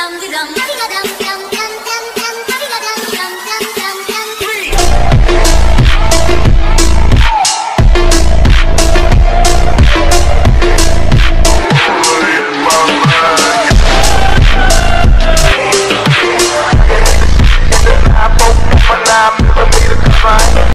dum dum dum dum dum